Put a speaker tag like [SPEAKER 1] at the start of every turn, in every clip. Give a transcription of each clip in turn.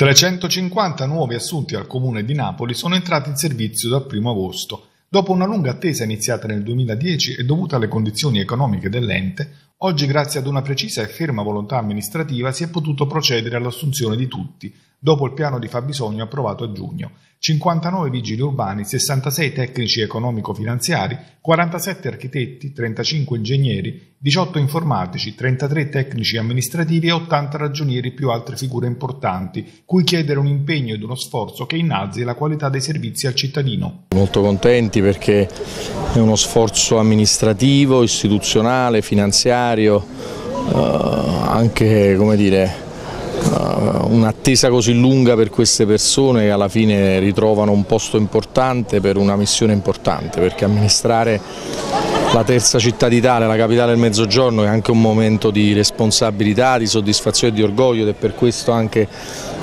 [SPEAKER 1] 350 nuovi assunti al Comune di Napoli sono entrati in servizio dal 1 agosto. Dopo una lunga attesa iniziata nel 2010 e dovuta alle condizioni economiche dell'ente, oggi grazie ad una precisa e ferma volontà amministrativa si è potuto procedere all'assunzione di tutti, dopo il piano di fabbisogno approvato a giugno. 59 vigili urbani, 66 tecnici economico-finanziari, 47 architetti, 35 ingegneri, 18 informatici, 33 tecnici amministrativi e 80 ragionieri più altre figure importanti, cui chiedere un impegno ed uno sforzo che innalzi la qualità dei servizi al cittadino.
[SPEAKER 2] Molto contenti perché è uno sforzo amministrativo, istituzionale, finanziario, eh, anche come dire, un'attesa così lunga per queste persone che alla fine ritrovano un posto importante per una missione importante, perché amministrare la terza città d'Italia, la capitale del Mezzogiorno, è anche un momento di responsabilità, di soddisfazione e di orgoglio ed è per questo anche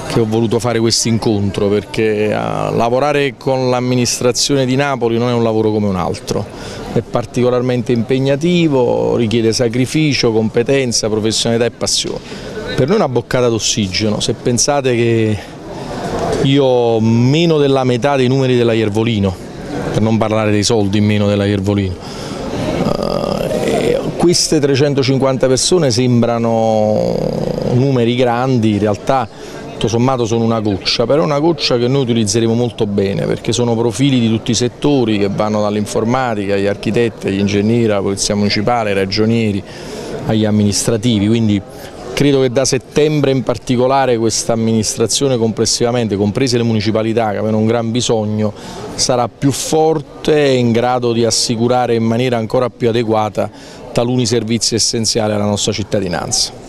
[SPEAKER 2] che ho voluto fare questo incontro, perché uh, lavorare con l'amministrazione di Napoli non è un lavoro come un altro, è particolarmente impegnativo, richiede sacrificio, competenza, professionalità e passione per noi è una boccata d'ossigeno, se pensate che io ho meno della metà dei numeri della Iervolino, per non parlare dei soldi in meno della Iervolino, uh, queste 350 persone sembrano numeri grandi, in realtà tutto sommato sono una goccia, però è una goccia che noi utilizzeremo molto bene perché sono profili di tutti i settori che vanno dall'informatica agli architetti, agli ingegneri, alla polizia municipale, ai ragionieri, agli amministrativi, quindi Credo che da settembre in particolare questa amministrazione complessivamente, comprese le municipalità che avevano un gran bisogno, sarà più forte e in grado di assicurare in maniera ancora più adeguata taluni servizi essenziali alla nostra cittadinanza.